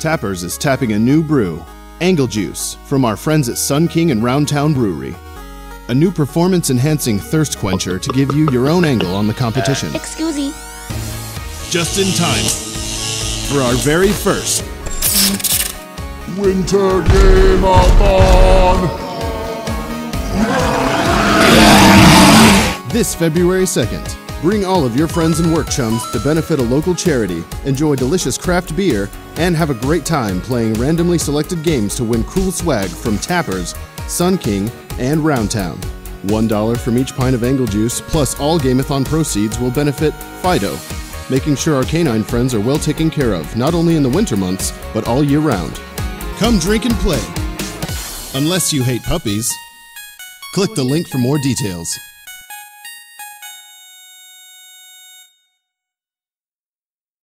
Tappers is tapping a new brew, Angle Juice, from our friends at Sun King and Roundtown Brewery. A new performance enhancing thirst quencher to give you your own angle on the competition. Excuse me. Just in time for our very first Winter Game-a-thon! this February 2nd. Bring all of your friends and work chums to benefit a local charity, enjoy delicious craft beer, and have a great time playing randomly selected games to win cool swag from Tappers, Sun King, and Roundtown. $1 from each pint of Angle Juice, plus all Gameathon proceeds will benefit Fido, making sure our canine friends are well taken care of, not only in the winter months, but all year round. Come drink and play. Unless you hate puppies. Click the link for more details.